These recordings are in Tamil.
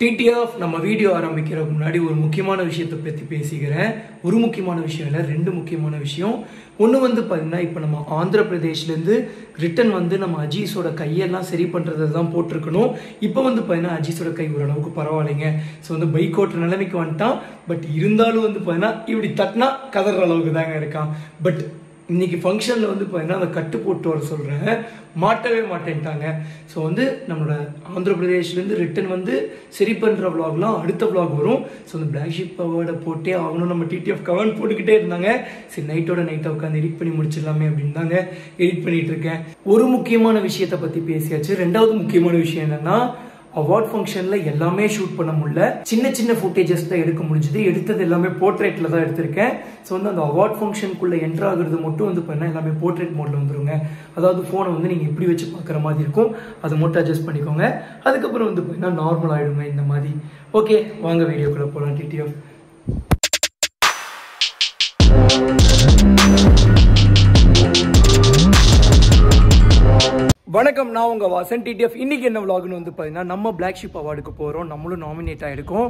டிடிஎஃப் நம்ம வீடியோ ஆரம்பிக்கிறதுக்கு முன்னாடி ஒரு முக்கியமான விஷயத்தை பற்றி பேசிக்கிறேன். ஒரு முக்கியமான விஷயம் இல்லை ரெண்டு முக்கியமான விஷயம். ஒன்று வந்து பார்த்தீங்கன்னா இப்போ நம்ம ஆந்திர பிரதேஷ்லேருந்து ரிட்டன் வந்து நம்ம அஜீஸோட கையெல்லாம் சரி பண்ணுறது தான் போட்டிருக்கணும். இப்போ வந்து பார்த்தீங்கன்னா அஜீஸோட கை ஓரளவுக்கு பரவாயில்லைங்க. ஸோ வந்து பைக் ஓட்டுற நிலைமைக்கு வந்துட்டான். பட் இருந்தாலும் வந்து பார்த்தீங்கன்னா இப்படி தட்டினா கதற அளவுக்கு தாங்க இருக்கான். பட் இன்னைக்கு ஃபங்க்ஷனில் வந்து பார்த்தீங்கன்னா அந்த கட்டு போட்டு வர சொல்கிறேன் மாட்டவே மாட்டேன்ட்டாங்க. ஸோ வந்து நம்மளோட ஆந்திர பிரதேஷ்லேருந்து ரிட்டன் வந்து சரி பண்ணுற vlogலாம் அடுத்த vlog வரும். ஸோ அந்த பிளாக் ஷிப் அவார்டை போட்டே ஆகணும். நம்ம டிடிஎஃப் கவன் போட்டுக்கிட்டே இருந்தாங்க. சரி நைட்டோட நைட்டாக உட்காந்து எடிட் பண்ணி முடிச்சிடலாமே அப்படின்னு தாங்க எடிட் பண்ணிகிட்ருக்கேன் இருக்கேன். ஒரு முக்கியமான விஷயத்தை பற்றி பேசியாச்சு. ரெண்டாவது முக்கியமான விஷயம் என்னென்னா அவார்ட் ஃபங்க்ஷனில் எல்லாமே ஷூட் பண்ண முடியல. சின்ன சின்ன ஃபுட்டேஜஸ் தான் எடுக்க முடிஞ்சது. எடுத்தது எல்லாமே போர்ட்ரேட்டில் தான் எடுத்திருக்கேன். ஸோ வந்து அந்த அவார்ட் ஃபங்க்ஷனுக்குள்ள என்ட்ரு ஆகுறது மட்டும் வந்து பார்த்தீங்கன்னா எல்லாமே போர்ட்ரேட் மோட்ல வந்துருங்க. அதாவது ஃபோனை வந்து நீங்கள் இப்படி வச்சு பார்க்குற மாதிரி இருக்கும் அதை மட்டும் அட்ஜஸ்ட் பண்ணிக்கோங்க. அதுக்கப்புறம் வந்து பார்த்தீங்கன்னா நார்மல் ஆகிடுங்க இந்த மாதிரி. ஓகே வாங்க வீடியோக்குள்ளே போகலாம் டிடிஎஃப் வணக்கம் நான் உங்க வாசன் டிடிஎஃப் இன்னைக்கு என்ன vlogனு வந்து பார்த்தீங்கன்னா நம்ம பிளாக் ஷிப் அவார்டுக்கு போகிறோம் நம்மளும் நாமினேட் ஆகிருக்கோம்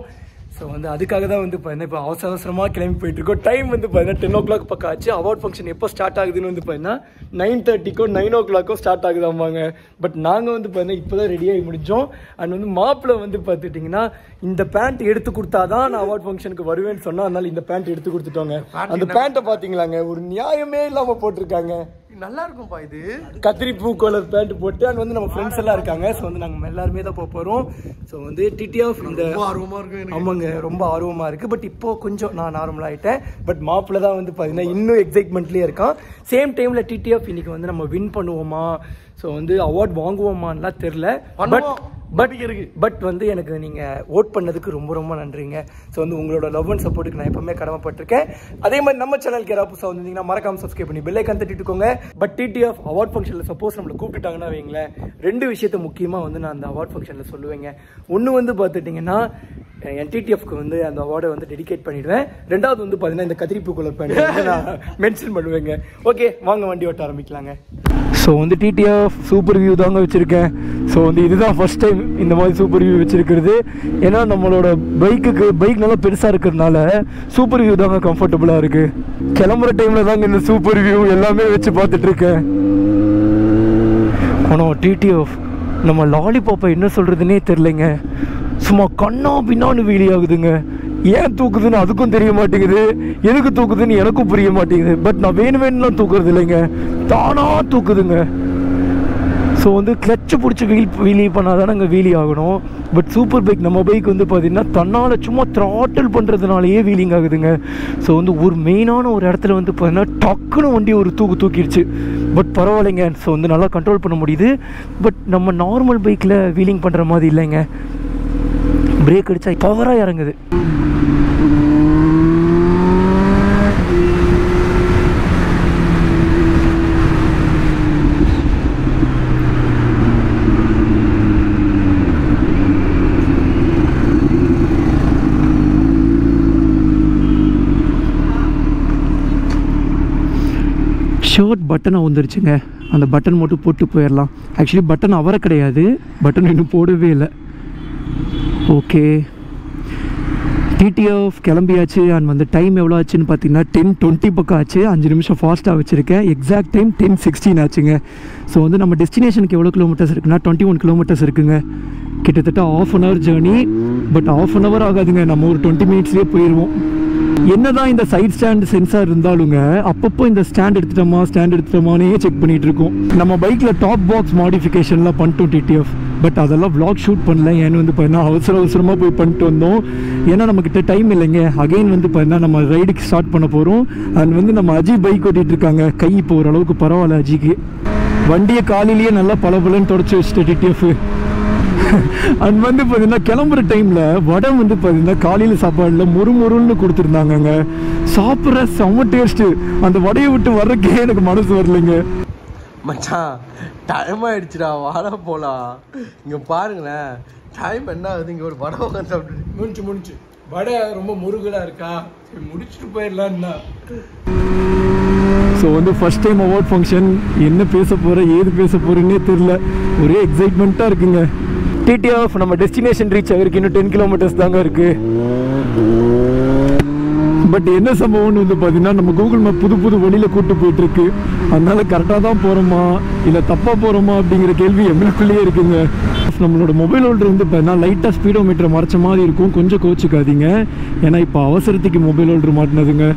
ஸோ வந்து அதுக்காக தான் வந்து பார்த்தீங்கன்னா இப்போ அவசர அவசரமாக கிளம்பி போயிட்டு இருக்கோம். டைம் வந்து பார்த்தீங்கன்னா டென் ஓ கிளாக் பக்கம் ஆச்சு. அவார்ட் ஃபங்க்ஷன் எப்போ ஸ்டார்ட் ஆகுதுன்னு வந்து பார்த்தீங்கன்னா நைன் தேர்ட்டிக்கோ நைன் ஓ கிளாக்கோ ஸ்டார்ட் ஆகுதாம்பாங்க. பட் நாங்கள் வந்து பார்த்தீங்கன்னா இப்போ தான் ரெடியாகி முடிஞ்சோம். அண்ட் வந்து மாப்பிள்ளை வந்து பார்த்துட்டிங்கன்னா இந்த பேண்ட் எடுத்து கொடுத்தாதான் நான் அவார்ட் ஃபங்க்ஷனுக்கு வருவேன்னு சொன்னால் அதனால இந்த பேண்ட் எடுத்து கொடுத்துட்டோங்க. அந்த பேண்ட்டை பார்த்தீங்களாங்க ஒரு நியாயமே இல்லாமல் போட்டிருக்காங்க. நல்லா இருக்கும்பா இது. கத்திரி பூ கலர் பேண்ட் போட்டு அண்ட் வந்து நம்ம ஃப்ரெண்ட்ஸ் எல்லாம் இருக்காங்க. ஸோ வந்து நாங்கள் எல்லாருமே தான் போக போகிறோம் ஸோ வந்து டிடி ஆஃப் இந்த ரொம்ப ஆர்வமா இருக்கு. ஆமாங்க ரொம்ப ஆர்வமாக இருக்குது பட் இப்போ கொஞ்சம் நான் நார்மல் ஆகிட்டேன் பட் மாப்பிள்ள தான் வந்து பார்த்தீங்கன்னா இன்னும் எக்ஸைட்மெண்ட்லேயே இருக்கான். சேம் டைமில் டிடிஎஃப் இன்னைக்கு வந்து நம்ம வின் பண்ணுவோமா? ஸோ வந்து அவார்ட் வாங்குவோமான்லாம் தெரில பட். பட் இருக்கு பட் வந்து எனக்கு நீங்கள் ஓட் பண்ணதுக்கு ரொம்ப ரொம்ப நன்றிங்க. ஸோ வந்து உங்களோட லவ் அண்ட் சப்போர்ட்டுக்கு நான் எப்பவுமே கடமைப்பட்டிருக்கேன். அதே மாதிரி நம்ம சேனலுக்கு யாராவது புதுசாக வந்திருந்தீங்கன்னா மறக்காம சப்ஸ்கிரைப் பண்ணி பெல் ஐக்கான் தட்டிட்டுக்கோங்க. பட் டிடிஎஃப் அவார்ட் ஃபங்க்ஷனில் சப்போஸ் நம்மளை கூப்பிட்டுட்டாங்கன்னா வைங்களேன் ரெண்டு விஷயத்தை முக்கியமாக வந்து நான் அந்த அவார்ட் ஃபங்க்ஷனில் சொல்லுவேங்க. ஒன்று வந்து பார்த்துட்டிங்கன்னா என் டிடிஎஃப்க்கு வந்து அந்த அவார்டை வந்து டெடிகேட் பண்ணிடுவேன். ரெண்டாவது வந்து பார்த்தீங்கன்னா இந்த கத்திரிப்பு கலர் பேண்ட் நான் மென்ஷன் பண்ணுவேங்க. ஓகே வாங்க வண்டி ஓட்ட ஆரம்பிக்கலாங்க. ஸோ வந்து டிடிஎஃப் சூப்பர் வியூ தாங்க வச்சுருக்கேன். ஸோ வந்து இதுதான் ஃபர்ஸ்ட் டைம் இந்த மாதிரி சூப்பர் வியூ வச்சுருக்கிறது. ஏன்னா நம்மளோட பைக்குக்கு பைக் நல்லா பெருசாக இருக்கிறதுனால சூப்பர் வியூ தாங்க கம்ஃபர்டபுளாக இருக்குது கிளம்புற டைமில் தாங்க இந்த சூப்பர் வியூ எல்லாமே வச்சு பார்த்துட்ருக்கேன் ஆனால் டிடிஎஃப் நம்ம லாலிபாப்பை என்ன சொல்கிறதுனே தெரிலங்க சும்மா கண்ணா பின்னான்னு வீலி ஆகுதுங்க. ஏன் தூக்குதுன்னு அதுக்கும் தெரிய மாட்டேங்குது. எதுக்கு தூக்குதுன்னு எனக்கும் புரிய மாட்டேங்குது. பட் நான் வேணும் வேணும்லாம் தூக்குறது இல்லைங்க. தானாக தூக்குதுங்க. ஸோ வந்து கிளச்சு பிடிச்சி வீல் வீலி பண்ணால் தான் அங்கே வீலி ஆகணும். பட் சூப்பர் பைக் நம்ம பைக் வந்து பார்த்திங்கன்னா தன்னால் சும்மா த்ராட்டில் பண்ணுறதுனாலயே வீலிங் ஆகுதுங்க. ஸோ வந்து ஒரு மெயினான ஒரு இடத்துல வந்து பார்த்தீங்கன்னா டக்குன்னு வண்டி ஒரு தூக்கு தூக்கிடுச்சு. பட் பரவாயில்லைங்க. ஸோ வந்து நல்லா கண்ட்ரோல் பண்ண முடியுது. பட் நம்ம நார்மல் பைக்கில் வீலிங் பண்ணுற மாதிரி இல்லைங்க. பிரேக் அடித்தா பவராக இறங்குது. ஷர்ட் பட்டன் வந்துருச்சுங்க. அந்த பட்டன் மட்டும் போட்டு போயிடலாம் ஆக்சுவலி பட்டன் அவரை கிடையாது. பட்டன் இன்னும் போடவே இல்லை. ஓகே டிடிஎஃப் கிளம்பியாச்சு. அண்ட் வந்து டைம் எவ்வளோ ஆச்சுன்னு பார்த்தீங்கன்னா டென் டுவெண்ட்டி பக்கம் ஆச்சு. அஞ்சு நிமிஷம் ஃபாஸ்ட்டாக வச்சுருக்கேன். எக்ஸாக்ட் டைம் டென் சிக்ஸ்டீன் ஆச்சுங்க. ஸோ வந்து நம்ம டெஸ்டினேஷனுக்கு எவ்வளோ கிலோமீட்டர்ஸ் இருக்குன்னா டுவெண்ட்டி ஒன் கிலோமீட்டர்ஸ் இருக்குங்க. கிட்டத்தட்ட half an hour journey but half an hour ஆகாதுங்க. நம்ம ஒரு டுவெண்ட்டி மினிட்ஸ்லேயே போயிடுவோம் என்னதான் இந்த சைட் ஸ்டாண்ட் சென்சார் இருந்தாலுங்க அப்பப்போ இந்த ஸ்டாண்ட் எடுத்துட்டோமா ஸ்டாண்ட் எடுத்துட்டோமானே செக் பண்ணிட்டு இருக்கோம். நம்ம பைக்ல டாப் பாக்ஸ் மாடிஃபிகேஷன்லாம் பண்ணிட்டோம் டிடிஎஃப் பட் அதெல்லாம் விளாக் ஷூட் பண்ணல. ஏன்னு வந்து பார்த்தீங்கன்னா அவசர அவசரமாக போய் பண்ணிட்டு வந்தோம். ஏன்னா நம்மக்கிட்ட டைம் இல்லைங்க. அகைன் வந்து பார்த்தீங்கன்னா நம்ம ரைடுக்கு ஸ்டார்ட் பண்ண போகிறோம் அண்ட் வந்து நம்ம அஜி பைக் ஓட்டிகிட்டு இருக்காங்க. கை இப்போ ஓரளவுக்கு பரவாயில்ல அஜிக்கு வண்டியை காலையிலேயே நல்லா பளபளன்னு தொடச்சி வச்சுட்டு டிடிஎஃப் அண்ட் வந்து பார்த்தீங்கன்னா கிளம்புற டைமில் வடை வந்து பார்த்தீங்கன்னா காலையில் சாப்பாடில் மொறு மொறுன்னு கொடுத்துருந்தாங்கங்க. சாப்பிட்ற செம்ம டேஸ்ட்டு அந்த வடையை விட்டு வர்றக்கே எனக்கு மனசு வரலைங்க. மச்சான் டைம் ஆயிடுச்சுடா வாடா போலாம். இங்க பாருங்களேன் டைம் என்ன ஆகுது? இங்க ஒரு வடை உட்காந்து சாப்பிட்டு முடிச்சு முடிச்சு வடை ரொம்ப முருகலா இருக்கா? சரி முடிச்சுட்டு போயிடலான்னா ஸோ வந்து ஃபர்ஸ்ட் டைம் அவார்ட் ஃபங்க்ஷன் என்ன பேச போகிறேன் ஏது பேச போகிறேன்னே தெரில ஒரே எக்ஸைட்மெண்ட்டாக இருக்குங்க. டிடிஎஃப் நம்ம டெஸ்டினேஷன் ரீச் ஆகிருக்கு இன்னும் டென் கிலோமீட்டர்ஸ் தாங்க இருக்கு. பட் என்ன சம்பவம்னு வந்து பார்த்தீங்கன்னா நம்ம கூகுள் மேப் புது புது வழியில் கூட்டு போயிட்டு இருக்கு அதனால கரெக்டாக தான் போகிறோமா இல்லை தப்பாக போகிறோமா அப்படிங்கிற கேள்வி எங்களுக்குள்ளேயே இருக்குங்க. நம்மளோட மொபைல் ஹோல்டர் வந்து பார்த்தீங்கன்னா லைட்டாக ஸ்பீடோ மீட்டர் மறைச்ச மாதிரி இருக்கும். கொஞ்சம் கோச்சிக்காதீங்க. ஏன்னா இப்போ அவசரத்துக்கு மொபைல் ஹோல்டர் மாட்டினதுங்க.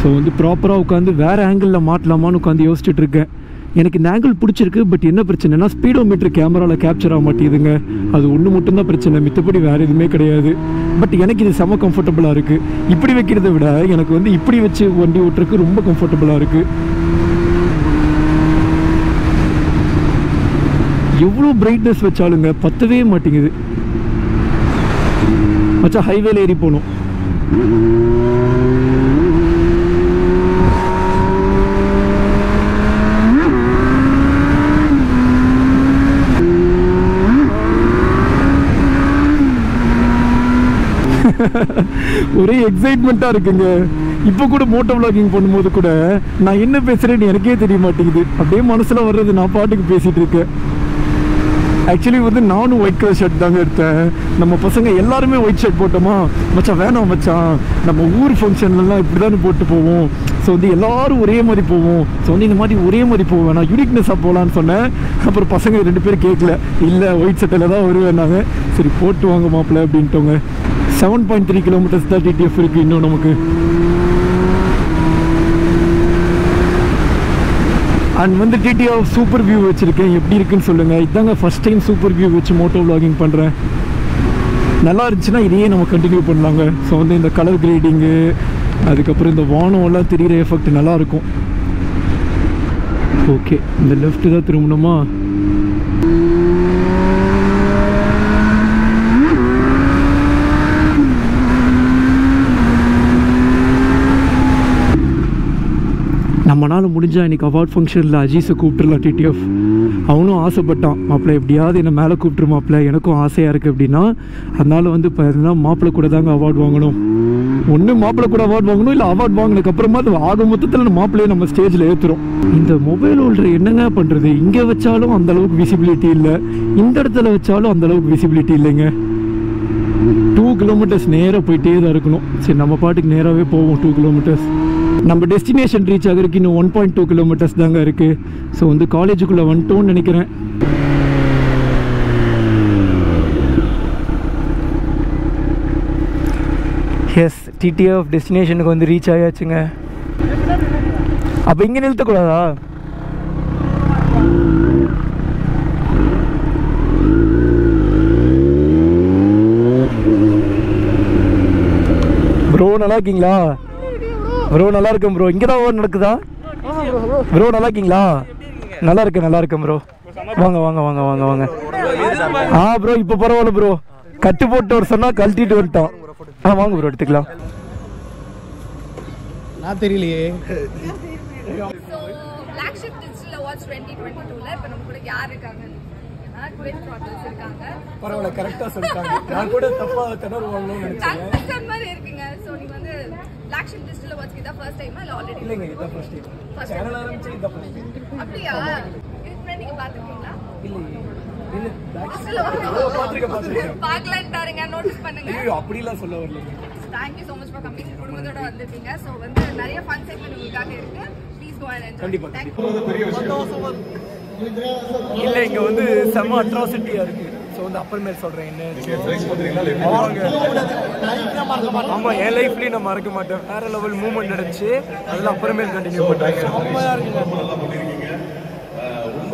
ஸோ வந்து ப்ராப்பராக உட்காந்து வேறு ஆங்கிளில் மாட்டலாமான்னு உட்காந்து யோசிச்சுட்டு இருக்கேன். எனக்கு இந்த ஆங்கிள் பிடிச்சிருக்கு பட் என்ன பிரச்சனைனா ஸ்பீடோ மீட்டர் கேமராவில் கேப்சர் ஆக மாட்டேங்குதுங்க. அது ஒன்று மட்டும்தான் பிரச்சனை மித்தப்படி வேறு எதுவுமே கிடையாது. பட் எனக்கு இது செம கம்ஃபர்டபுளாக இருக்குது இப்படி வைக்கிறத விட எனக்கு வந்து இப்படி வச்சு வண்டி ஓட்டுறதுக்கு ரொம்ப கம்ஃபர்டபுளாக இருக்குது எவ்வளோ பிரைட்னஸ் வச்சாலுங்க பத்தவே மாட்டேங்குது. மச்சா ஹைவேல ஏறி போகணும். ஒரே எக்ஸைட்மெண்ட்டாக இருக்குங்க. இப்போ கூட மோட்டோ vlogging பண்ணும்போது கூட நான் என்ன பேசுகிறேன்னு எனக்கே தெரிய மாட்டேங்குது. அப்படியே மனசில் வர்றது நான் பாட்டுக்கு பேசிகிட்டு இருக்கேன். ஆக்சுவலி வந்து நானும் ஒயிட் கலர் ஷர்ட் தாங்க எடுத்தேன். நம்ம பசங்க எல்லாருமே ஒயிட் ஷர்ட் போட்டோமா? மச்சான் வேணாம் மச்சான். நம்ம ஊர் ஃபங்க்ஷன்லலாம் இப்படி தானே போட்டு போவோம். ஸோ வந்து எல்லாரும் ஒரே மாதிரி போவோம். ஸோ வந்து இந்த மாதிரி ஒரே மாதிரி போவேன். நான் யூனிக்னஸாக போகலான்னு சொன்னேன். அப்புறம் பசங்க ரெண்டு பேரும் கேட்கல. இல்லை ஒயிட் சட்டையில் தான் வருவேன் நாங்கள் சரி போட்டு வாங்க மாப்பிள்ள அப்படின்ட்டோங்க. செவன் பாயிண்ட் த்ரீ கிலோமீட்டர்ஸ் தான் டிடிஎஃப் இருக்குது இன்னும் நமக்கு அண்ட் வந்து டிடிஎஃப் சூப்பர் வியூ வச்சுருக்கேன். எப்படி இருக்குன்னு சொல்லுங்கள் இதாங்க ஃபஸ்ட் டைம் சூப்பர் வியூ வச்சு மோட்டோ vlogging பண்ணுறேன் நல்லா இருந்துச்சுன்னா இதையே நம்ம கண்டினியூ பண்ணலாங்க. ஸோ வந்து இந்த கலர் கிரேடிங்கு அதுக்கப்புறம் இந்த வானம் எல்லாம் தெரிகிற எஃபெக்ட் நல்லாயிருக்கும் ஓகே இந்த லெஃப்ட்டு தான் திரும்பணுமா? நம்மளால் முடிஞ்சால் இன்றைக்கி அவார்ட் ஃபங்க்ஷனில் அஜீஸை கூப்பிட்டுருலாம் டிடிஎஃப் அவனும் ஆசைப்பட்டான் மாப்பிள்ளை எப்படியாவது என்னை மேலே கூப்பிட்டுரு மாப்பிள்ளை. எனக்கும் ஆசையாக இருக்குது அப்படின்னா அதனால் வந்து பார்த்தீங்கன்னா மாப்பிள்ளை கூட தாங்க அவார்ட் வாங்கணும். ஒன்று மாப்பிள்ளை கூட அவார்ட் வாங்கணும் இல்லை அவார்ட் வாங்கினதுக்கப்புறமா அது ஆக மொத்தத்தில் மாப்பிள்ளையை நம்ம ஸ்டேஜில் ஏற்றுறோம் இந்த மொபைல் ஹோல்டர் என்னங்க பண்ணுறது இங்கே வச்சாலும் அந்த அளவுக்கு விசிபிலிட்டி இல்லை. இந்த இடத்துல வச்சாலும் அந்தளவுக்கு விசிபிலிட்டி இல்லைங்க. டூ கிலோமீட்டர்ஸ் நேராக போயிட்டே தான் இருக்கணும். சரி நம்ம பாட்டுக்கு நேராகவே போவோம் டூ கிலோமீட்டர்ஸ் நம்ம டெஸ்டினேஷன் ரீச் ஆகிறதுக்கு இன்னும் ஒன் பாயிண்ட் டூ கிலோமீட்டர்ஸ் தாங்க இருக்குது ஸோ வந்து காலேஜுக்குள்ளே வந்துட்டோம்னு நினைக்கிறேன். எஸ் டிடிஎஃப் டெஸ்டினேஷனுக்கு வந்து ரீச் ஆயாச்சுங்க. அப்போ இங்கே நிறுத்தக்கூடாதா? ப்ரோ நல்லா இருக்கீங்களா? ப்ரோ நல்லா இருக்கேன் ப்ரோ இங்கே தான் நடக்குதா? ப்ரோ நல்லா இருக்கீங்களா? நல்லா இருக்கேன் நல்லா இருக்கேன் ப்ரோ வாங்க வாங்க வாங்க வாங்க வாங்க. ஆ ப்ரோ இப்போ பரவாயில்ல ப்ரோ கட்டு போட்டு ஒரு சொன்னா கழட்டிட்டு வந்துட்டோம். ஆ வாங்க ப்ரோ எடுத்துக்கலாம். நான் தெரியலையே. பரவாயில்ல கரெக்டாக சொல்லிட்டாங்க. நான் கூட தப்பாக திணறு வாங்கணும்னு நினைச்சேன். மாதிரி இருக்குங்க. ஸோ நீங்கள் வந்து ஃப்ளாக்ஷிப் டிஜிட்டல் அவார்ட்ஸ்க்கு இதான் ஃபர்ஸ்ட் டைமா இல்லை ஆல்ரெடி இல்லைங்க இதான் ஃபர்ஸ்ட் டைம் சேனல் ஆரம்பிச்சு இதான் ஃபர்ஸ்ட் டைம் அப்படியா? இதுக்கு முன்னாடி நீங்கள் பார்த்துருக்கீங்களா? இல்லையே. இல்லை பார்த்துருக்கேன். பார்த்திருக்கேன். பார்க்கலான்ட்டாருங்க நோட்டீஸ் பண்ணுங்க. ஐயோ அப்படிலாம் சொல்ல வரலைங்க thank you so much for coming குடும்பத்தோட வந்திருக்கீங்க. ஸோ வந்து நிறைய ஃபன் செக்மெண்ட் உங்களுக்காக இருக்கு. ப்ளீஸ் கோ அண்ட் என்ஜாய் கண்டிப்பா, இல்லை இங்கே வந்து செம்ம அட்ராசிட்டியாக இருக்கு. ஸோ வந்து அப்புறமேல் சொல்கிறேன் என்ன ஆமாம் என் லைஃப்லேயும் நான் மறக்க மாட்டேன். வேற லெவல் மூவ்மெண்ட் நடந்துச்சு. அதில் அப்புறமேல் கண்டினியூ பண்ணுறேன். செம்மையாக இருக்குங்க.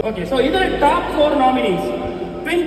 Okay, so either top four nominees, Twin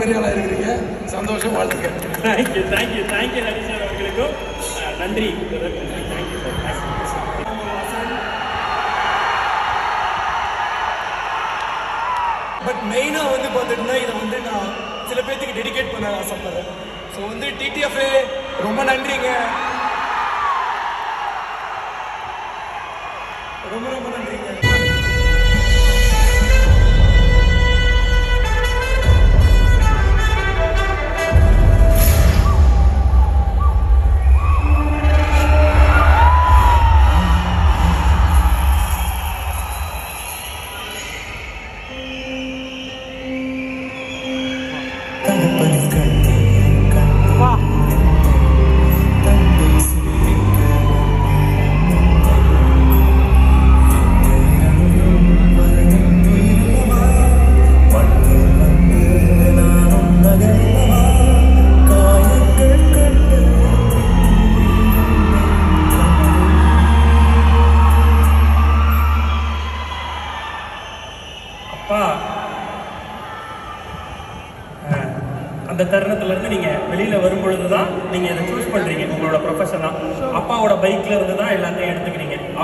பெரிய ஆளாக இருக்கிறீங்க. சந்தோஷம் வாழ்த்துக்கள். Thank you thank you thank you Hari sir அவர்களுக்கும். நன்றி. தேங்க்யூ சார் பட் மெயினாக வந்து பார்த்துட்டுனா இதை வந்து நான் சில பேர்த்துக்கு டெடிகேட் பண்ண ஆசைப்படுறேன். ஸோ வந்து டிடிஎஃப் ரொம்ப நன்றிங்க. ரொம்ப ரொம்ப நன்றிங்க.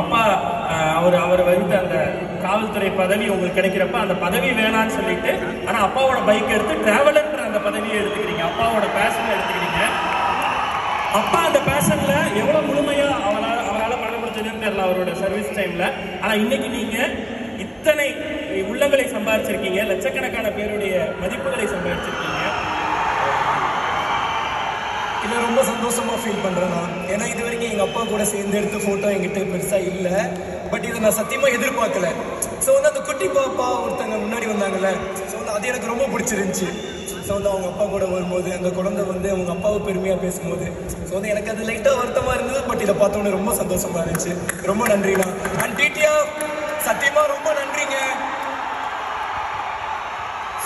அப்பா அவர் அவர் வந்து அந்த காவல்துறை பதவி உங்களுக்கு கிடைக்கிறப்ப அந்த பதவி வேணான்னு சொல்லிட்டு ஆனா அப்பாவோட பைக் எடுத்து டிராவலர்ன்ற அந்த பதவியை எடுத்துக்கிறீங்க. அப்பாவோட பேஷனை எடுத்துக்கிறீங்க. அப்பா அந்த பேஷன்ல எவ்வளவு முழுமையா அவரால் அவரால் பண்ண தெரியல அவரோட சர்வீஸ் டைம்ல ஆனா இன்னைக்கு நீங்க இத்தனை உள்ளங்களை சம்பாதிச்சிருக்கீங்க லட்சக்கணக்கான பேருடைய மதிப்புகளை சம்பாதிச்சிருக்கீங்க இல்லை ரொம்ப சந்தோஷமாக ஃபீல் பண்ணுறேன் நான். ஏன்னா இது வரைக்கும் எங்கள் அப்பா கூட சேர்ந்து எடுத்த ஃபோட்டோ என்கிட்ட பெருசாக இல்லை. பட் இதை நான் சத்தியமாக எதிர்பார்க்கல. ஸோ வந்து அந்த குட்டி பாப்பா ஒருத்தங்க முன்னாடி வந்தாங்கல்ல ஸோ வந்து அது எனக்கு ரொம்ப பிடிச்சிருந்துச்சி. ஸோ வந்து அவங்க அப்பா கூட வரும்போது அந்த குழந்தை வந்து அவங்க அப்பாவை பெருமையாக பேசும்போது ஸோ வந்து எனக்கு அது லைட்டாக வருத்தமாக இருந்தது பட் இதை பார்த்தோன்னே ரொம்ப சந்தோஷமாக இருந்துச்சு. ரொம்ப நன்றிண்ணா. அண்ட் டிடியா சத்தியமாக ரொம்ப நன்றிங்க.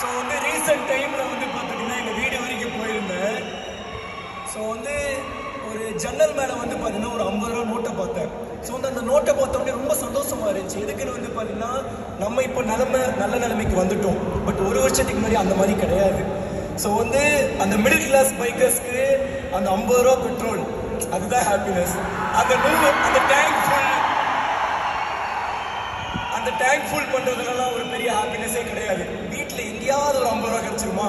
ஸோ வந்து ரீசெண்ட் டைமில் வந்து பார்த்துட்டிங்கன்னா எங்கள் வீடு வரைக்கும் போயிருந்தேன். ஸோ வந்து ஒரு ஜன்னல் மேலே வந்து பார்த்தீங்கன்னா ஒரு ஐம்பது ரூபா நோட்டை பார்த்தேன். ஸோ வந்து அந்த நோட்டை பார்த்தோன்னே ரொம்ப சந்தோஷமாக இருந்துச்சு. எதுக்குன்னு வந்து பார்த்தீங்கன்னா நம்ம இப்போ நிலமை நல்ல நிலைமைக்கு வந்துட்டோம். பட் ஒரு வருஷத்துக்கு முன்னாடி அந்த மாதிரி கிடையாது. ஸோ வந்து அந்த மிடில் கிளாஸ் பைக்கர்ஸ்க்கு அந்த ஐம்பது ரூபா பெட்ரோல் அதுதான் ஹாப்பினஸ் அந்த நூறு அந்த டேங்க் ஃபுல் அந்த டேங்க் ஃபுல் பண்ணுறதுலலாம் ஒரு பெரிய ஹாப்பினஸே கிடையாது. வீட்டில் எங்கேயாவது ஒரு ஐம்பது ரூபா கிடச்சிருமா?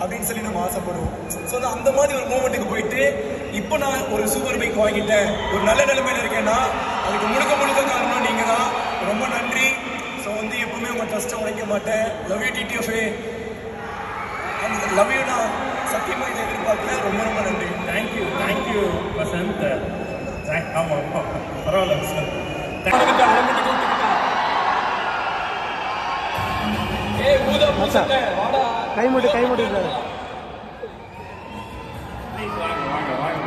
அப்படின்னு சொல்லி நம்ம ஆசைப்படுவோம். ஸோ அந்த மாதிரி ஒரு மூமெண்ட்டுக்கு போயிட்டு இப்போ நான் ஒரு சூப்பர் பைக் வாங்கிட்டேன். ஒரு நல்ல நிலைமையில இருக்கேன்னா அதுக்கு முழுக்க முழுக்க காரணம் நீங்க தான் ரொம்ப நன்றி. ஸோ வந்து எப்பவுமே உங்க ட்ரஸ்ட்டை உடைக்க மாட்டேன். லவ் யூ டிடிஎஃப்ஏ லவ் யூ நான் சத்தியமா இதை எதிர்பார்க்கல. ரொம்ப ரொம்ப நன்றி. தேங்க்யூ தேங்க்யூ வசந்த் Thank- ஆமா ஆமா பரவாயில்ல வசந்த் கை மட்டும் கை மட்டும் சார் வாங்க வாங்க வாங்க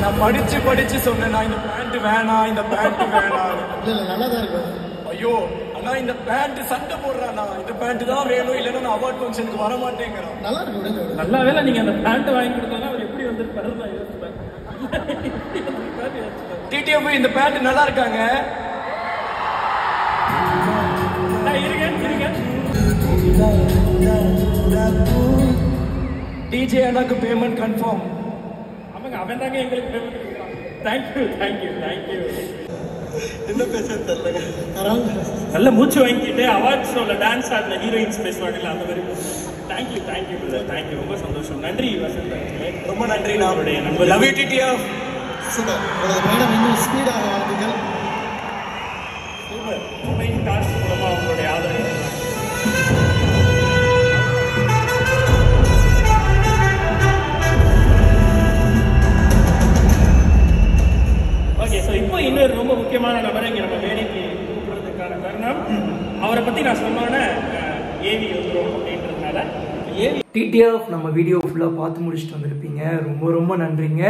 நான் படிச்சு படிச்சு சொன்னேன் நான் இந்த பேண்ட் வேணாம் இந்த பேண்ட் வேணாம் இல்லை இல்லை நல்லா தான் இருக்கும் ஐயோ அண்ணா இந்த பேண்ட் சண்டை போடுறானா? இந்த பேண்ட் தான் வேணும் இல்லைன்னா நான் அவார்ட் ஃபங்க்ஷனுக்கு வர மாட்டேங்கிறான் நல்லா விடுங்க. நல்ல வேளை நீங்க அந்த பேண்ட் வாங்கி நான் யோசிப்பேன் டிடிஎஃப் இந்த பேண்ட் நல்லா இருக்காங்க. டிஜே அண்ணாக்கு பேமெண்ட் கன்ஃபார்ம் அவங்க அவன் தாங்க எங்களுக்கு பேமெண்ட் தேங்க்யூ தேங்க்யூ தேங்க்யூ என்ன பேச தெரியல. நல்ல மூச்சு வாங்கிட்டு அவார்ட் ஷோல டான்ஸ் ஆடின ஹீரோயின்ஸ் பேசுவாங்கல்ல அந்த மாதிரி தேங்க்யூ தேங்க்யூ பிரதர் தேங்க்யூ ரொம்ப சந்தோஷம். நன்றி. ரொம்ப நன்றி நான் அவருடைய நண்பர் லவ் யூ டிடிஎஃப் சூப்பர். உங்களது பயணம் இன்னும் ஸ்பீடாக வாழ்த்துக்கள் சூப்பர் மொபைல் கார்ஸ் டிடிஎஃப் நம்ம வீடியோ ஃபுல்லாக பார்த்து முடிச்சுட்டு வந்திருப்பீங்க. ரொம்ப ரொம்ப நன்றிங்க.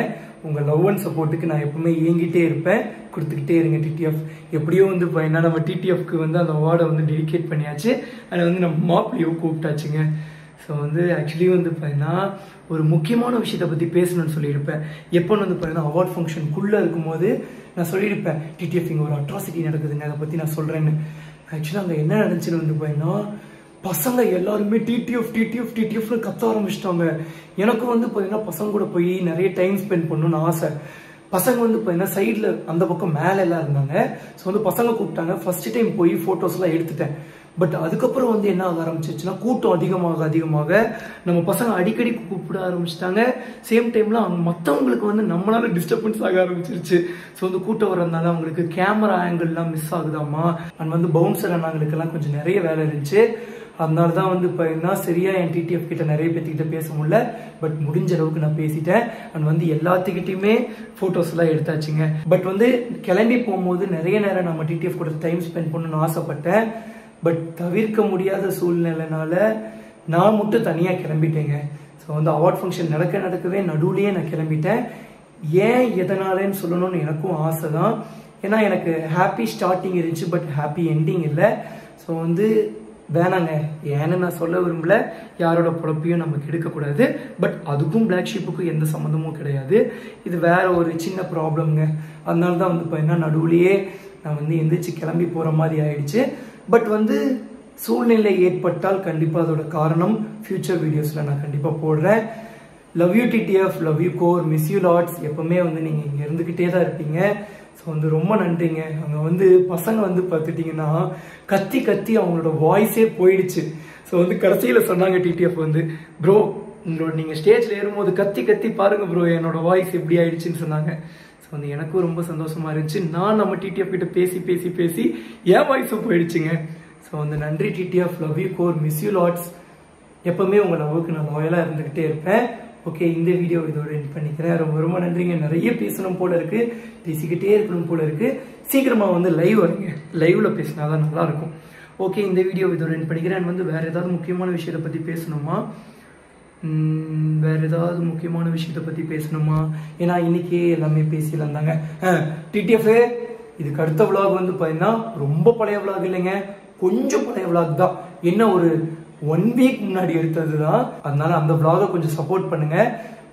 உங்கள் லவ் அண்ட் சப்போர்ட்டுக்கு நான் எப்பவுமே ஏங்கிட்டே இருப்பேன். கொடுத்துக்கிட்டே இருங்க டிடிஎஃப் எப்படியோ வந்து பார்த்தீங்கன்னா நம்ம டிடிஎஃப்க்கு வந்து அந்த அவார்டை வந்து டெடிகேட் பண்ணியாச்சு. அதை வந்து நம்ம மாப்பிள்ளையும் கூப்பிட்டாச்சுங்க. ஸோ வந்து ஆக்சுவலி வந்து பார்த்தீங்கன்னா ஒரு முக்கியமான விஷயத்தை பற்றி பேசணும்னு சொல்லியிருப்பேன். எப்போன்னு வந்து பார்த்தீங்கன்னா அவார்ட் ஃபங்க்ஷனுக்குள்ளே இருக்கும்போது நான் சொல்லியிருப்பேன் டிடிஎஃப் இங்கே ஒரு அட்ராசிட்டி நடக்குதுங்க. அதை பற்றி நான் சொல்கிறேன்னு ஆக்சுவலாக அங்கே என்ன நடந்துச்சுன்னு வந்து பார்த்தீங்கன்னா பசங்க எல்லாருமே டிடிஎஃப் டிடிஎஃப் டிடிஎஃப்னு கத்த ஆரம்பிச்சிட்டாங்க. எனக்கும் வந்து பார்த்தீங்கன்னா பசங்க கூட போய் நிறைய டைம் ஸ்பெண்ட் பண்ணணும்னு ஆசை. பசங்க வந்து பார்த்தீங்கன்னா சைடில் அந்த பக்கம் மேலே எல்லாம் இருந்தாங்க. ஸோ வந்து பசங்க கூப்பிட்டாங்க. ஃபர்ஸ்ட் டைம் போய் ஃபோட்டோஸ்லாம் எடுத்துட்டேன். பட் அதுக்கப்புறம் வந்து என்ன ஆக ஆரம்பிச்சிச்சுன்னா கூட்டம் அதிகமாக அதிகமாக நம்ம பசங்க அடிக்கடி கூப்பிட ஆரம்பிச்சிட்டாங்க. சேம் டைமில் அவங்க மற்றவங்களுக்கு வந்து நம்மளால டிஸ்டர்பன்ஸ் ஆக ஆரம்பிச்சிருச்சு. ஸோ வந்து கூட்டம் வரதுனால அவங்களுக்கு கேமரா ஆங்கிள்லாம் மிஸ் ஆகுதாமா? அண்ட் வந்து பவுன்சர் அண்ணாங்களுக்கெல்லாம் கொஞ்சம் நிறைய வேலை இருந்துச்சு. அதனால தான் வந்து இப்போ என்ன சரியாக என் டிடிஎஃப் கிட்ட நிறைய பேர்த்துக்கிட்ட பேச முடியல. பட் முடிஞ்ச அளவுக்கு நான் பேசிட்டேன். அண்ட் வந்து எல்லாத்துக்கிட்டையுமே ஃபோட்டோஸ்லாம் எடுத்தாச்சுங்க. பட் வந்து கிளம்பி போகும்போது நிறைய நேரம் நம்ம டிடிஎஃப் கூட டைம் ஸ்பெண்ட் பண்ணணும்னு ஆசைப்பட்டேன். பட் தவிர்க்க முடியாத சூழ்நிலைனால நான் மட்டும் தனியாக கிளம்பிட்டேங்க. ஸோ வந்து அவார்ட் ஃபங்க்ஷன் நடக்க நடக்கவே நடுவுலையே நான் கிளம்பிட்டேன். ஏன் எதனாலன்னு சொல்லணும்னு எனக்கும் ஆசை தான் ஏன்னா எனக்கு ஹாப்பி ஸ்டார்டிங் இருந்துச்சு பட் ஹாப்பி எண்டிங் இல்லை. ஸோ வந்து வேணாங்க. ஏன்னு நான் சொல்ல விரும்பல. யாரோட பொழப்பையும் நம்ம கெடுக்கக்கூடாது பட் அதுக்கும் பிளாக் ஷீப்புக்கும் எந்த சம்மந்தமும் கிடையாது. இது வேற ஒரு சின்ன ப்ராப்ளம்ங்க அதனால தான் வந்து பார்த்தீங்கன்னா நடுவுலையே நான் வந்து எந்திரிச்சு கிளம்பி போகிற மாதிரி ஆயிடுச்சு. பட் வந்து சூழ்நிலை ஏற்பட்டால் கண்டிப்பாக அதோட காரணம் ஃபியூச்சர் வீடியோஸில் நான் கண்டிப்பாக போடுறேன். Love you TTF love you core miss you lots எப்பவுமே வந்து நீங்கள் இங்கே இருந்துக்கிட்டே தான் இருப்பீங்க. ஸோ வந்து ரொம்ப நன்றிங்க. அங்கே வந்து பசங்க வந்து பார்த்துட்டிங்கன்னா கத்தி கத்தி அவங்களோட வாய்ஸே போயிடுச்சு. ஸோ வந்து கடைசியில் சொன்னாங்க டிடிஎஃப் வந்து ப்ரோ உங்களோட நீங்கள் ஸ்டேஜில் ஏறும்போது கத்தி கத்தி பாருங்கள் ப்ரோ என்னோட வாய்ஸ் எப்படி ஆயிடுச்சுன்னு சொன்னாங்க. ஸோ வந்து எனக்கும் ரொம்ப சந்தோஷமாக இருந்துச்சு. நான் நம்ம டிடிஎஃப் கிட்ட பேசி பேசி பேசி என் வாய்ஸும் போயிடுச்சுங்க. ஸோ வந்து நன்றி TTF love you core miss you lots எப்பவுமே உங்கள் லவ்வுக்கு நான் லாயலாக இருந்துக்கிட்டே இருப்பேன். ஓகே இந்த வீடியோ இதோட என் பண்ணிக்கிறேன். ரொம்ப ரொம்ப நன்றிங்க. நிறைய பேசணும் போல இருக்கு. பேசிக்கிட்டே இருக்கணும் போல இருக்கு. சீக்கிரமா வந்து லைவ் வரீங்க லைவ்ல பேசினா தான் நல்லா இருக்கும் ஓகே இந்த வீடியோ இதோட என் பண்ணிக்கிறேன். வந்து வேற ஏதாவது முக்கியமான விஷயத்தை பத்தி பேசணுமா? வேறு வேற ஏதாவது முக்கியமான விஷயத்தை பத்தி பேசணுமா? ஏன்னா இன்னைக்கே எல்லாமே பேசிடலாம் தாங்க. டிடிஎஃப் இதுக்கு அடுத்த vlog வந்து பார்த்தீங்கன்னா ரொம்ப பழைய விளாக் இல்லைங்க. கொஞ்சம் பழைய vlog தான். என்ன ஒரு ஒன் வீக் முன்னாடி எடுத்தது தான் அதனால அந்த vlog-அ கொஞ்சம் சப்போர்ட் பண்ணுங்க.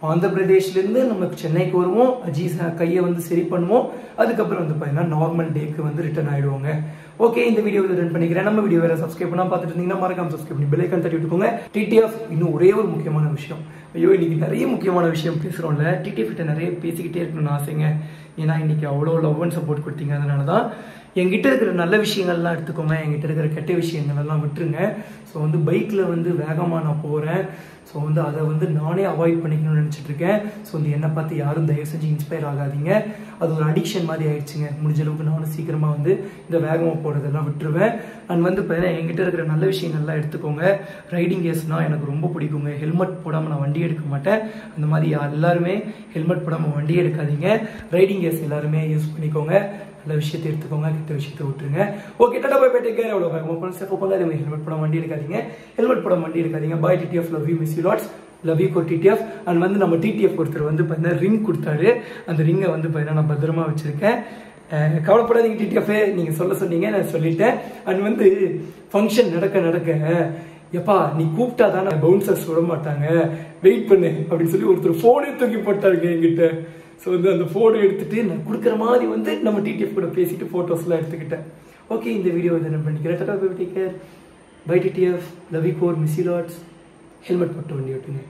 ஆந்திர பிரதேஷ்லேருந்து நம்ம சென்னைக்கு வருவோம். அஜீஸ் கையை வந்து சரி பண்ணுவோம். அதுக்கப்புறம் வந்து பார்த்தீங்கன்னா நார்மல் டேக்கு வந்து ரிட்டர்ன் ஆயிடுவோங்க. ஓகே இந்த வீடியோ ரன் பண்ணிக்கிறேன். நம்ம வீடியோ வேற சப்ஸ்கிரைப் பண்ணா பார்த்துட்டு இருந்தீங்கன்னா மறக்காம சப்ஸ்கிரைப் பண்ணி பெல்லைக்கன் தட்டி விட்டுக்கோங்க. டிடிஎஃப் இன்னும் ஒரே ஒரு முக்கியமான விஷயம். ஐயோ இன்னைக்கு நிறைய முக்கியமான விஷயம் பேசுகிறோம்ல டிடிஎஃப் கிட்ட நிறைய பேசிக்கிட்டே இருக்கணும்னு ஆசைங்க. ஏன்னா இன்னைக்கு அவ்வளோ லவ் அண்ட் சப்போர்ட் கொடுத்தீங்க. அதனால தான் என்கிட்ட இருக்கிற நல்ல விஷயங்கள்லாம் எடுத்துக்கோங்க. என்கிட்ட இருக்கிற கெட்ட விஷயங்கள் எல்லாம் விட்டுருங்க. ஸோ வந்து பைக்கில் வந்து வேகமாக நான் போகிறேன் ஸோ வந்து அதை வந்து நானே அவாய்ட் பண்ணிக்கணும்னு நினச்சிட்ருக்கேன் ஸோ வந்து என்னை பார்த்து யாரும் தயவு செஞ்சு இன்ஸ்பயர் ஆகாதீங்க. அது ஒரு அடிக்ஷன் மாதிரி ஆயிடுச்சுங்க. முடிஞ்ச அளவுக்கு நானும் சீக்கிரமாக வந்து இந்த வேகமாக போகிறதெல்லாம் விட்டுருவேன். அண்ட் வந்து பார்த்தீங்கன்னா என்கிட்ட இருக்கிற நல்ல விஷயங்கள்லாம் எடுத்துக்கோங்க. ரைடிங் கேஸ்னால் எனக்கு ரொம்ப பிடிக்குங்க. ஹெல்மெட் போடாமல் நான் வண்டி எடுக்க மாட்டேன். அந்த மாதிரி எல்லாருமே ஹெல்மெட் போடாமல் வண்டி எடுக்காதீங்க. ரைடிங் கேஸ் எல்லாருமே யூஸ் பண்ணிக்கோங்க. நல்ல விஷயத்தை எடுத்துக்கோங்க. கிட்ட விஷயத்தை விட்டுருங்க. ஓகே டாடா போய் போயிட்டு கேர் அவ்வளோ உங்கள் ஃப்ரெண்ட்ஸ் எப்போ போங்க ஹெல்மெட் போட வண்டி எடுக்காதீங்க. ஹெல்மெட் போட வண்டி எடுக்காதீங்க. Bye TTF love you miss you lots love you for TTF and வந்து நம்ம டிடிஎஃப் ஒருத்தர் வந்து பார்த்தீங்கன்னா ரிங் கொடுத்தாரு. அந்த ரிங்கை வந்து பார்த்தீங்கன்னா நான் பத்திரமா வச்சிருக்கேன். கவலைப்படாதீங்க டிடிஎஃபே நீங்கள் சொல்ல சொன்னீங்க நான் சொல்லிட்டேன். அண்ட் வந்து ஃபங்க்ஷன் நடக்க நடக்க எப்பா நீ கூப்பிட்டா தானே பவுன்சர்ஸ் விட மாட்டாங்க வெயிட் பண்ணு அப்படின்னு சொல்லி ஒருத்தர் ஃபோனே தூக்கி போட்டாருங்க என்கிட்ட. ஸோ வந்து அந்த ஃபோனை எடுத்துட்டு நான் கொடுக்குற மாதிரி வந்து நம்ம டிடிஎஃப் கூட பேசிட்டு ஃபோட்டோஸ்லாம் எடுத்துக்கிட்டேன். ஓகே இந்த வீடியோ வந்து என்ன பண்ணிக்கிறேன். Tata bye take care bye TTF love you core miss you lots helmet போட்டு வண்டி ஓட்டுங்க